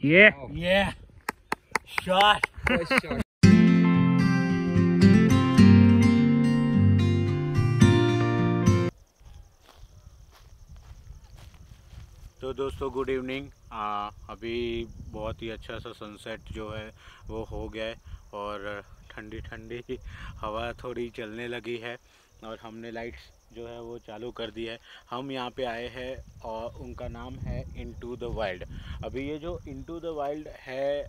Yeah. Oh. Yeah. Shot. First shot. तो दोस्तों good evening अभी बहुत ही अच्छा सा सनसेट जो है वो हो गया है और ठंडी ठंडी हवा थोड़ी चलने लगी है और हमने लाइट्स जो है वो चालू कर दी है। हम यहाँ पे आए हैं और उनका नाम है इनटू द वाइल्ड अभी ये जो इनटू द वाइल्ड है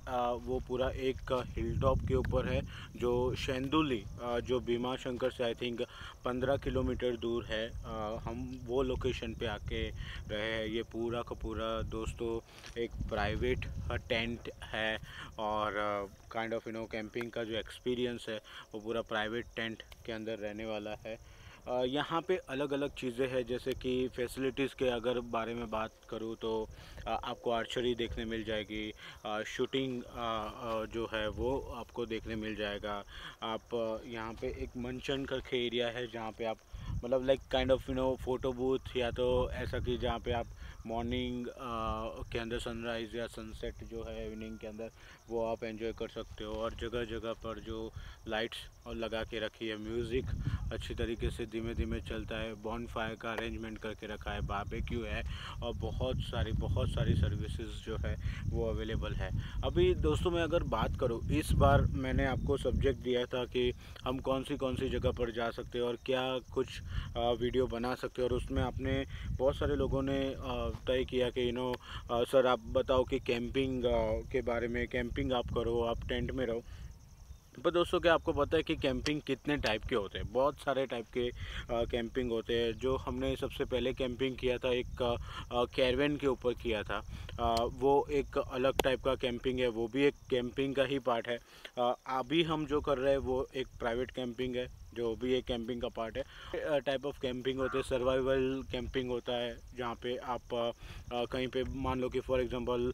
वो पूरा एक हिल टॉप के ऊपर है, जो शेंदुली जो भीमा शंकर से आई थिंक पंद्रह किलोमीटर दूर है। हम वो लोकेशन पे आके रहे हैं। ये पूरा का पूरा दोस्तों, एक प्राइवेट टेंट है और kind of you know camping का जो एक्सपीरियंस है, वो पूरा प्राइवेट टेंट के अंदर रहने वाला है। यहाँ पे अलग अलग चीज़ें हैं, जैसे कि फैसिलिटीज़ के अगर बारे में बात करूँ तो आपको आर्चरी देखने मिल जाएगी शूटिंग जो है वो आपको देखने मिल जाएगा। आप यहाँ पे एक मंचन करके एरिया है जहाँ पे आप मतलब like kind of you know photo booth या तो ऐसा कि जहाँ पे आप मॉर्निंग के अंदर सनराइज़ या सनसेट जो है इवनिंग के अंदर, वो आप एंजॉय कर सकते हो। और जगह जगह पर जो लाइट्स और लगा के रखी है म्यूज़िक अच्छी तरीके से धीमे धीमे चलता है बॉन फायर का अरेंजमेंट करके रखा है बारबेक्यू है, और बहुत सारी बहुत सारी सर्विसेज़ जो है वो अवेलेबल है। अभी दोस्तों मैं अगर बात करूँ, इस बार मैंने आपको सब्जेक्ट दिया था कि हम कौन सी कौन सी जगह पर जा सकते हैं और क्या कुछ वीडियो बना सकते हो और उसमें आपने बहुत सारे लोगों ने तय किया कि यू नो सर आप बताओ कि कैंपिंग के बारे में कैंपिंग आप करो आप टेंट में रहो। पर दोस्तों क्या आपको पता है कि कैंपिंग कितने टाइप के होते हैं? बहुत सारे टाइप के कैंपिंग होते हैं। जो हमने सबसे पहले कैंपिंग किया था एक कैरवेन के ऊपर किया था। आ, वो एक अलग टाइप का कैंपिंग है वो भी एक कैंपिंग का ही पार्ट है। अभी हम जो कर रहे हैं वो एक प्राइवेट कैंपिंग है। जो भी एक कैंपिंग का पार्ट है टाइप ऑफ़ कैंपिंग होते हैं सर्वाइवल कैंपिंग होता है जहाँ पे आप आ, कहीं पे मान लो कि फॉर एग्जांपल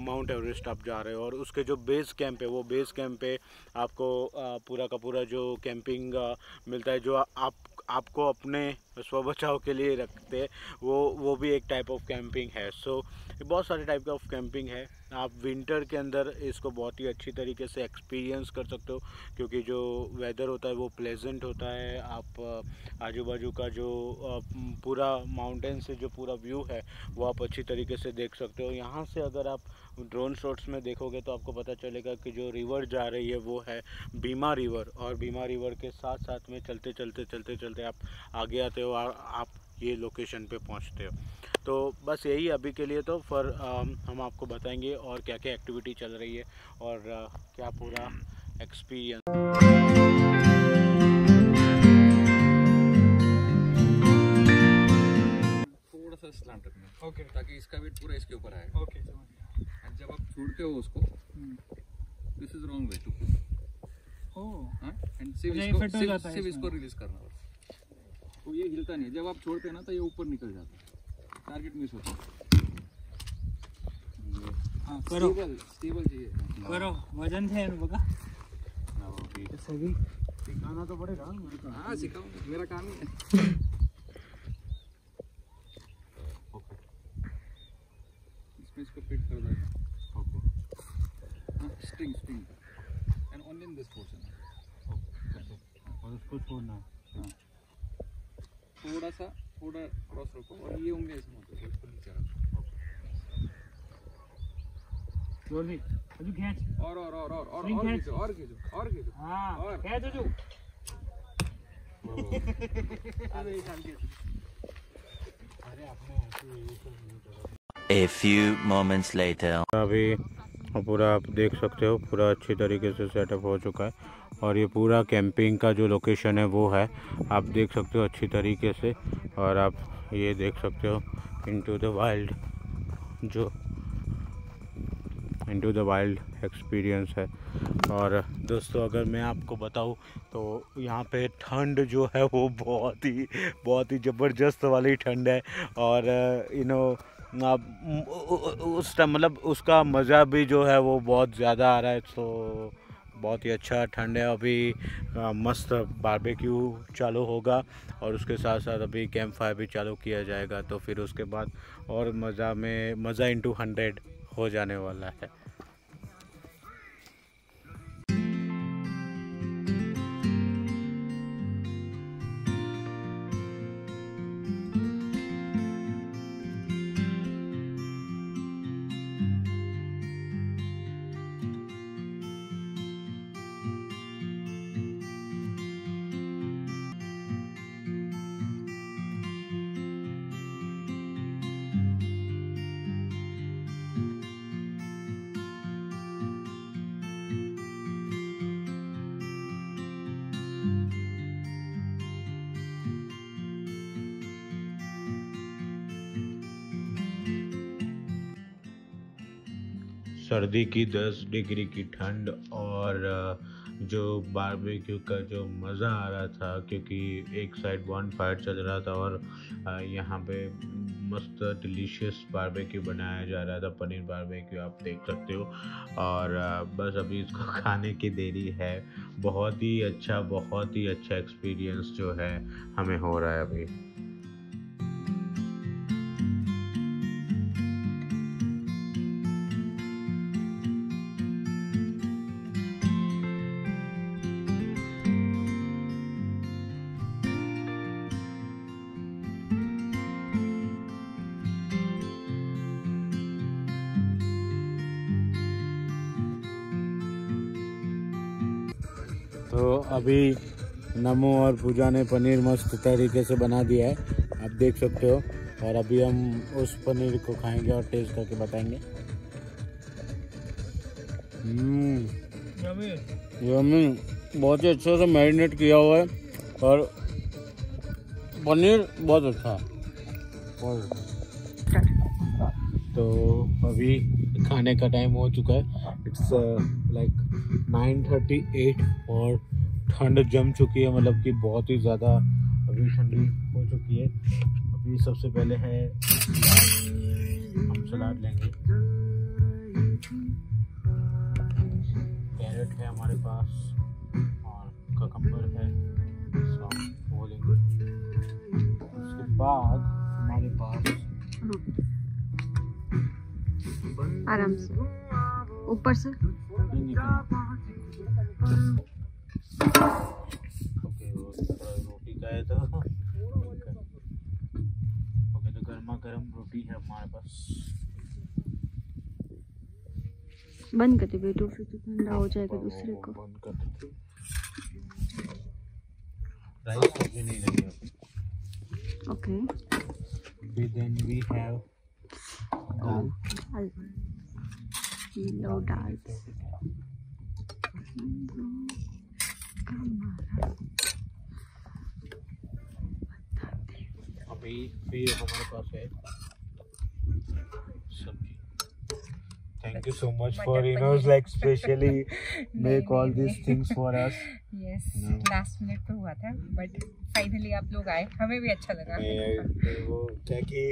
माउंट एवरेस्ट आप जा रहे हो और उसके जो बेस कैंप है वो बेस कैंप पे आपको आ, पूरा का पूरा जो कैंपिंग मिलता है जो आप आपको अपने स्व बचाव के लिए रखते वो वो भी एक टाइप ऑफ़ कैंपिंग है। सो so, बहुत सारे टाइप ऑफ़ कैंपिंग है। आप विंटर के अंदर इसको बहुत ही अच्छी तरीके से एक्सपीरियंस कर सकते हो, क्योंकि जो वेदर होता है वो प्लेजेंट होता है। आप आजू बाजू का जो पूरा माउंटेन से जो पूरा व्यू है, वो आप अच्छी तरीके से देख सकते हो। यहाँ से अगर आप ड्रोन शॉट्स में देखोगे तो आपको पता चलेगा कि जो रिवर जा रही है वो है भीमा रिवर और भीमा रिवर के साथ साथ में चलते चलते चलते चलते आप आगे आते हो और आप ये लोकेशन पे पहुँचते हो। तो बस यही अभी के लिए तो फिर हम आपको बताएँगे और क्या क्या एक्टिविटी चल रही है और क्या पूरा एक्सपीरियंस थोड़ा सा स्लांट रखना Okay. ताकि इसका वेट पूरा इसके ऊपर आए ओके Okay. जब आप छोड़ते हो उसको. This is wrong way too. And सिर्फ़ इसको सिर्फ़। इसको रिलीज़ करना तो ये हिलता नहीं है जब आप छोड़ते हैं ना तो ये ऊपर निकल जाता है टारगेट मिस होता है। हाँ करो। स्टेबल स्टेबल चाहिए। करो। वज़न थे बघा हाँ, सभी। सिखाना तो पड़ेगा। मेरे को। हाँ सिखाओ। मेरा काम ही है। इसमें इसको फिट कर देना string string and only in this portion और उसको छोड़ना थोड़ा सा थोड़ा क्रॉस रखो और ये होंगे ऐसे मत रखो इसको नीचे रखो ज़ोर भी अजू खींच और और और और और String और catch. खींचो और खींचो और खींचो हाँ और- खींच अजू A few moments later. अभी पूरा आप देख सकते हो, पूरा अच्छी तरीके से सेटअप हो चुका है। और ये पूरा कैंपिंग का जो लोकेशन है वो है, आप देख सकते हो अच्छी तरीके से। और आप ये देख सकते हो इनटू द वाइल्ड जो इनटू द वाइल्ड एक्सपीरियंस है। और दोस्तों, अगर मैं आपको बताऊँ तो यहाँ पे ठंड जो है वो बहुत ही बहुत ही ज़बरदस्त वाली ठंड है। और यू नो उस टाइम मतलब उसका मज़ा भी जो है वो बहुत ज़्यादा आ रहा है तो बहुत ही अच्छा ठंड है। अभी मस्त बारबेक्यू चालू होगा और उसके साथ साथ अभी कैंप फायर भी चालू किया जाएगा तो फिर उसके बाद और मज़ा में, मज़ा इंटू हंड्रेड हो जाने वाला है। सर्दी की 10 डिग्री की ठंड और जो बारबेक्यू का जो मज़ा आ रहा था, क्योंकि एक साइड वन फायर चल रहा था और यहाँ पे मस्त डिलीशियस बारबेक्यू बनाया जा रहा था, पनीर बारबेक्यू आप देख सकते हो। और बस अभी इसको खाने की देरी है। बहुत ही अच्छा बहुत ही अच्छा एक्सपीरियंस जो है, हमें हो रहा है अभी। तो अभी नमो और पूजा ने पनीर मस्त तरीके से बना दिया है। आप देख सकते हो। और अभी हम उस पनीर को खाएँगे और टेस्ट करके बताएँगे। हम्म। यम्मी बहुत ही अच्छे से मैरिनेट किया हुआ है। और पनीर बहुत अच्छा है। अच्छा। तो अभी खाने का टाइम हो चुका है। It's like nine thirty eight और ठंड जम चुकी है मतलब कि बहुत ही ज़्यादा अभी ठंडी हो चुकी है। अभी सबसे पहले है। हम सलाद लेंगे। कैरेट है हमारे पास और ककम्बर है वो लेंगे। उसके बाद हमारे पास आराम से। ऊपर से। रोटी का है तो ओके तो गर्मा गर्म रोटी है हमारे पास। बंद कर दे बेटू फिर तो ठंडा हो जाएगा दूसरे को। बंद कर देते राइस सब्ज़ी नहीं लगी अभी ओके। फिर देन वी हैव दाल। लो डाल अभी फिर हमारे पास है सब्ज़ी। Thank you so much for you know like specially make all this things for us yes No. Last minute पे हुआ था बट फाइनली आप लोग आए हमें भी अच्छा लगा। वो क्या कि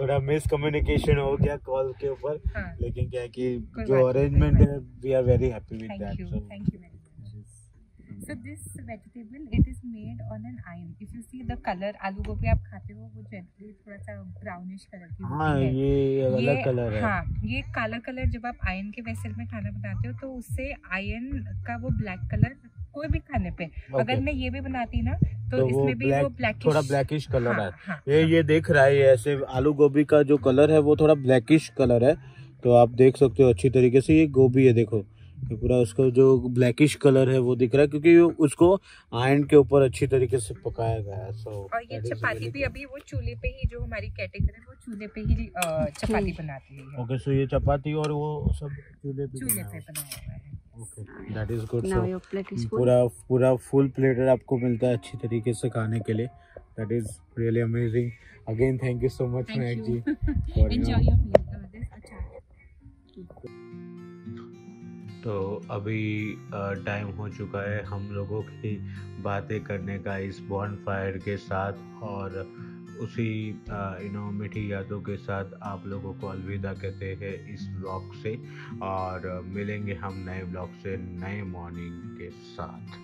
थोड़ा मिस कम्युनिकेशन हो गया कॉल के ऊपर हाँ। लेकिन क्या कि जो अरेंजमेंट है we are very happy with thank that you so thank you very much so this vegetable it is made on an iron if you see the colour आलू गोभी आप खाते हो वो जनरली थोड़ा सा ब्राउनिश कलर की हाँ है। ये अलग कलर है। हाँ ये काला कलर जब आप आयन के वेसल में खाना बनाते हो तो उससे आयन का वो ब्लैक कलर कोई भी खाने पे। अगर मैं ये भी बनाती ना तो, तो वो इसमें भी वो black- ब्लैक थोड़ा ब्लैकिश कलर हाँ, है। हाँ, ये हाँ. ये देख रहा है ये ऐसे आलू गोभी का जो कलर है वो थोड़ा ब्लैकिश कलर है। तो आप देख सकते हो अच्छी तरीके से ये गोभी है देखो। ये पूरा उसका जो ब्लैकिश कलर है वो दिख रहा है क्योंकि उसको आयरन के ऊपर अच्छी तरीके से पकाया गया है सो और ये चपाती भी अभी वो चूल्हे पे ही जो हमारी कैटेगरी है वो चूल्हे पे ही चपाती बनाती है। ओके सो ये चपाती और वो सब चूल्हे पे चूल्हे पे हुआ बना हुआ है। दैट इज़ गुड पूरा पूरा फुल प्लेटर आपको मिलता है अच्छी तरीके से खाने के लिए। That is really amazing again thank you so much Thank Mac ji अच्छा तो अभी टाइम हो चुका है हम लोगों की बातें करने का इस बॉन फायर के साथ और उसी यू नो मीठी यादों के साथ आप लोगों को अलविदा कहते हैं इस ब्लॉग से और मिलेंगे हम नए ब्लॉग से नए मॉर्निंग के साथ।